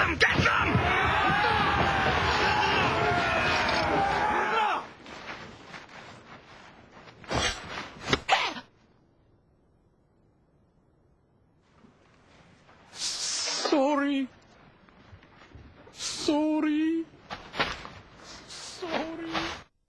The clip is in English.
them! Get them! Sorry. Sorry.